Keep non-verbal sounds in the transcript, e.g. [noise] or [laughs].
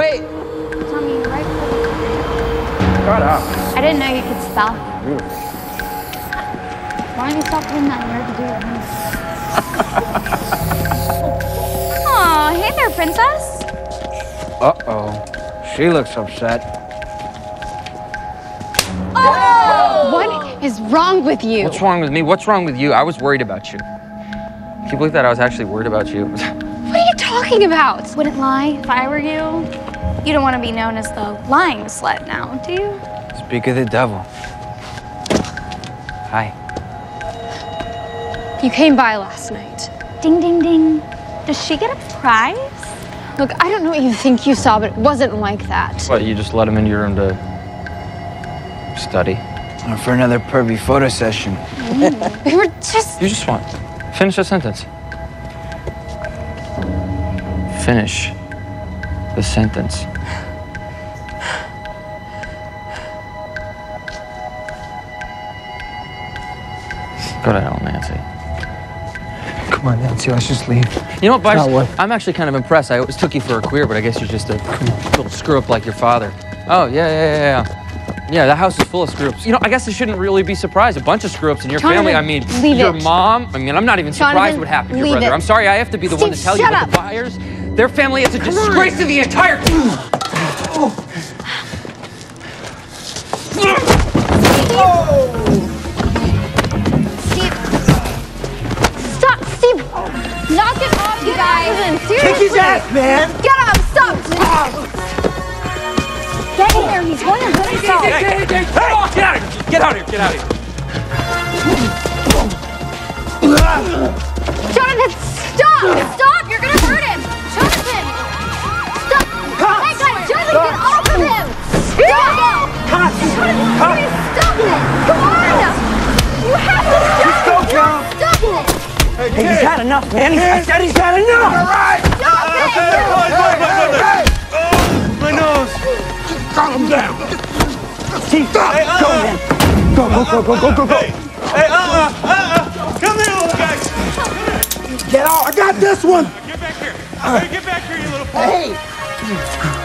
Wait. Tommy, you're right. Shut up. I didn't know you could spell. Beautiful. Why don't you stop putting that in your to do [laughs] Aw, hey there, princess. Uh-oh. She looks upset. Oh, what is wrong with you? What's wrong with me? What's wrong with you? I was worried about you. Can you believe that I was actually worried about you? [laughs] What are you talking about? Wouldn't lie if I were you. You don't want to be known as the lying slut now, do you? Speak of the devil. Hi. You came by last night. Ding, ding, ding. Does she get a prize? Look, I don't know what you think you saw, but it wasn't like that. what, you just let him into your room to study? Or for another pervy photo session. Mm. We were just. You just want. Finish the sentence. Finish the sentence. Go to hell, Nancy. Come on, Nancy, let's just leave. You know what, Byers? Not what? I'm actually kind of impressed. I always took you for a queer, but I guess you're just a little screw up like your father. Oh, yeah, yeah, yeah, yeah. Yeah, that house is full of screw ups. You know, I guess I shouldn't really be surprised. A bunch of screw ups in your Jonathan, family. I mean, leave your it. mom. I mean, I'm not even surprised Jonathan, what happened to your brother. it. I'm sorry, I have to be the one to tell you, shut but the up. Byers, their family is a disgrace to the entire. Steve. Stop, Steve. Knock it off, you guys. Seriously. Kick his ass, man! Get up, stop. Get in there, he's going to hurt himself. Hey, hey, hey, get out of here! Get out of here! Get out of here! Jonathan, stop! Stop! It! Hey, he's had enough, man. I said he's had enough! Stop it! My nose! Calm down! Steve, go, man! Go, go, go, go, go, go, go! Hey, uh-uh, uh-uh. Come here, little guy. Get out! I got this one! Get back here. Hey, get back here, you little fool. Hey!